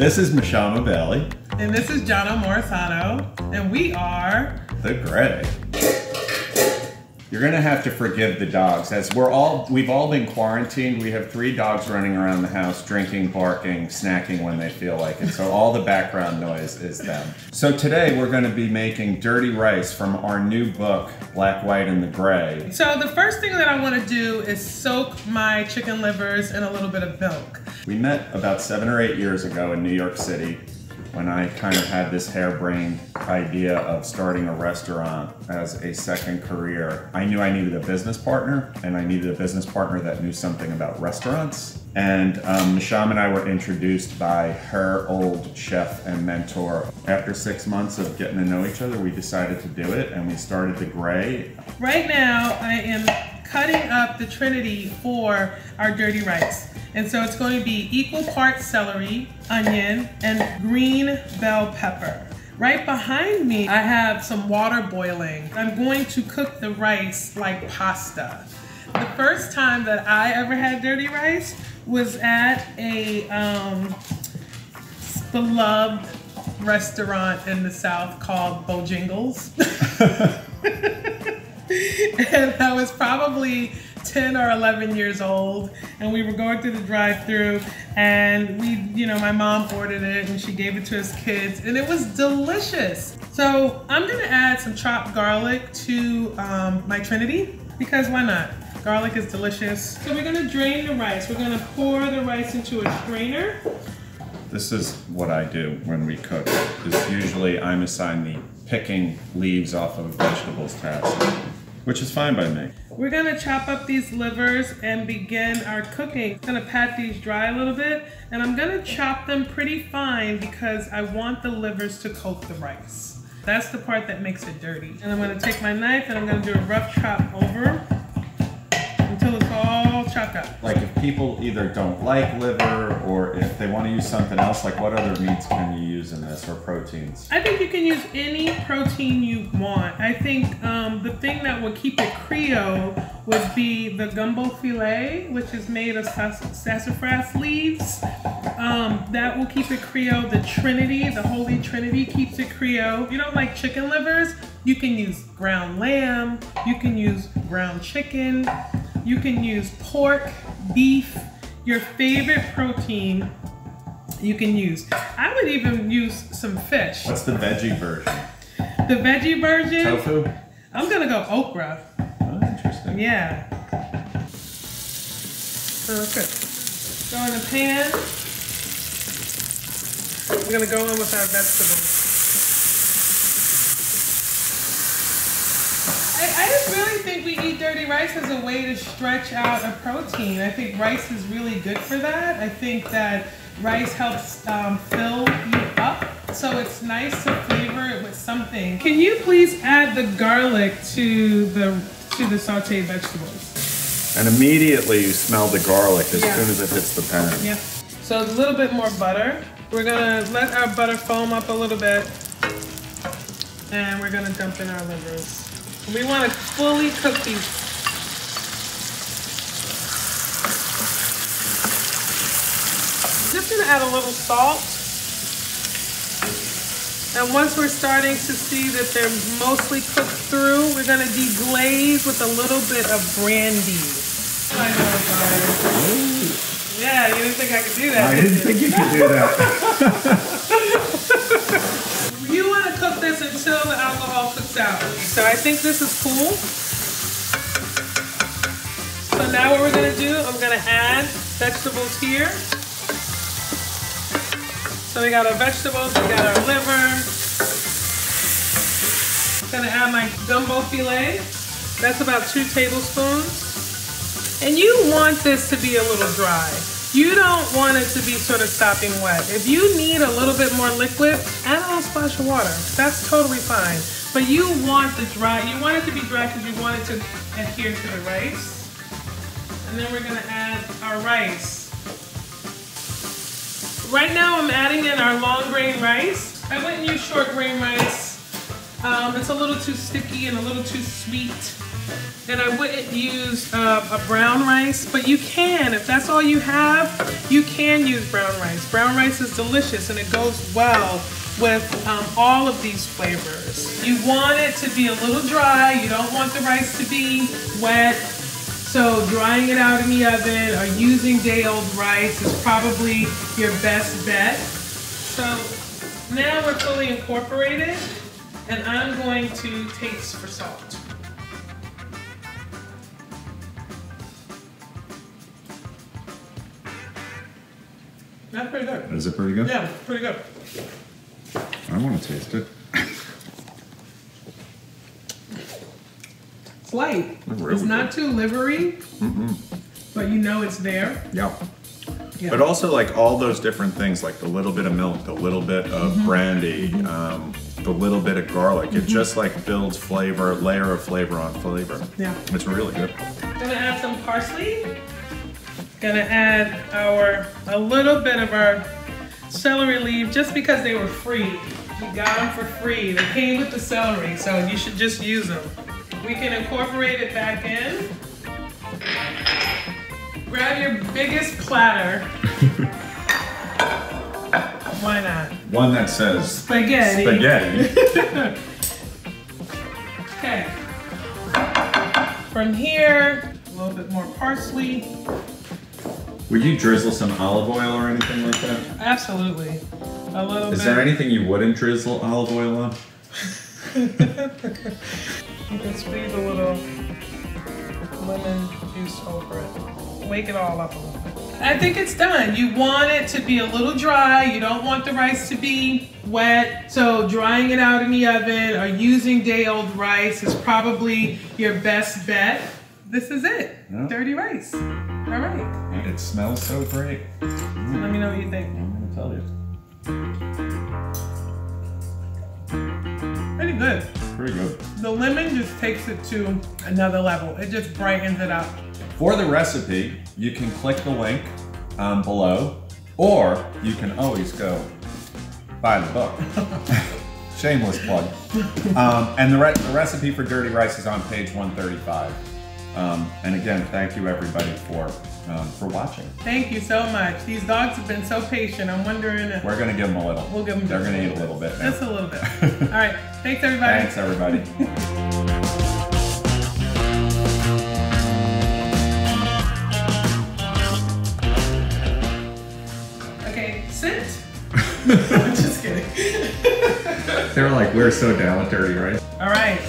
This is Mashama Bailey. And this is Johno Morisano. And we are The Grey. You're gonna have to forgive the dogs, as we're all we've all been quarantined. We have three dogs running around the house, drinking, barking, snacking when they feel like it. So all the background noise is them. So today we're gonna be making dirty rice from our new book, Black, White, and the Grey. So the first thing that I want to do is soak my chicken livers in a little bit of milk. We met about seven or eight years ago in New York City when I kind of had this harebrained idea of starting a restaurant as a second career. I knew I needed a business partner, and I needed a business partner that knew something about restaurants. And um, Masham and I were introduced by her old chef and mentor. After six months of getting to know each other, we decided to do it, and we started the Grey. Right now, I am cutting up the trinity for our dirty rice. And so it's going to be equal parts celery, onion, and green bell pepper. Right behind me, I have some water boiling. I'm going to cook the rice like pasta. The first time that I ever had dirty rice was at a um, beloved restaurant in the South called Bojangles. and I was probably 10 or 11 years old and we were going through the drive-through and we you know my mom ordered it and she gave it to us kids and it was delicious. So i'm gonna add some chopped garlic to um, my trinity because why not? Garlic is delicious. So we're gonna drain the rice. We're gonna pour the rice into a strainer. This is what I do when we cook. Is usually I'm assigned the picking leaves off of vegetables task, which is fine by me. We're gonna chop up these livers and begin our cooking. I'm gonna pat these dry a little bit and I'm gonna chop them pretty fine because I want the livers to coat the rice. That's the part that makes it dirty. And I'm gonna take my knife and I'm gonna do a rough chop over Like if people either don't like liver or if they want to use something else, like what other meats can you use in this or proteins? I think you can use any protein you want. I think um, the thing that would keep it Creole would be the gumbo filé, which is made of sass- sassafras leaves. Um, that will keep it Creole. The Trinity, the Holy Trinity, keeps it Creole. If you don't like chicken livers, you can use ground lamb. You can use ground chicken. You can use pork, beef, your favorite protein. You can use. I would even use some fish. What's the veggie version? The veggie version, Tofu? I'm gonna go okra. Oh, interesting. Yeah. Okay. Go in the pan. We're gonna go in with our vegetables. I, just really think we eat dirty rice as a way to stretch out a protein. I think rice is really good for that. I think that rice helps um, fill you up. So it's nice to flavor it with something. Can you please add the garlic to the to the sauteed vegetables? And immediately you smell the garlic as Yeah. soon as it hits the pan. Yeah. So a little bit more butter. We're gonna let our butter foam up a little bit. And we're gonna dump in our livers. We wanna fully cook these. Just gonna add a little salt. And once we're starting to see that they're mostly cooked through, we're gonna deglaze with a little bit of brandy. I know, guys. Yeah, you didn't think I could do that. I did didn't think you could do that. You want to cook this until the So I think this is cool. So now what we're gonna do, I'm gonna add vegetables here. So we got our vegetables, we got our liver. Gonna add my gumbo filé. That's about two tablespoons. And you want this to be a little dry. You don't want it to be sort of sopping wet. If you need a little bit more liquid, add a little splash of water. That's totally fine. But you want the dry, you want it to be dry because you want it to adhere to the rice. And then we're gonna add our rice. Right now I'm adding in our long grain rice. I wouldn't use short grain rice. Um, it's a little too sticky and a little too sweet. and I wouldn't use uh, a brown rice, but you can. If that's all you have, you can use brown rice. Brown rice is delicious and it goes well with um, all of these flavors. You want it to be a little dry. You don't want the rice to be wet. So drying it out in the oven or using day old rice is probably your best bet. So now we're fully incorporated and I'm going to taste for salt. That's pretty good. Is it pretty good? Yeah, pretty good. I want to taste it. It's light. Really it's not too livery, but you know it's there. Yeah. Yeah. But also like all those different things, like the little bit of milk, the little bit of Mm-hmm. brandy, um, the little bit of garlic. It just like builds flavor, layer of flavor on flavor. Yeah. It's really good. Gonna add some parsley. Gonna add our a little bit of our celery leaf just because they were free. We got them for free. They came with the celery, so you should just use them. We can incorporate it back in. Grab your biggest platter. Why not? One that says Spaghetti. spaghetti. Okay. From here, a little bit more parsley. Would you drizzle some olive oil or anything like that? Absolutely. A little Is bit. there anything you wouldn't drizzle olive oil on? You can squeeze a little lemon juice over it. Wake it all up a little bit. I think it's done. You want it to be a little dry. You don't want the rice to be wet. So drying it out in the oven or using day old rice is probably your best bet. This is it. Yeah. Dirty rice. All right. It smells so great. Let me know what you think. I'm gonna tell you. Pretty good. Pretty good. The lemon just takes it to another level. It just brightens it up. For the recipe, you can click the link um, below, or you can always go buy the book. Shameless plug. Um, and the, re- the recipe for dirty rice is on page 135. Um, and again, thank you everybody for um, for watching. Thank you so much. These dogs have been so patient. I'm wondering if We're gonna give them a little. we'll give them They're gonna eat a little bit. now. Just a little bit. All right. Thanks, everybody. Thanks everybody. Okay, sit. I'm just kidding. They're like, we're so down with dirty rice. All right.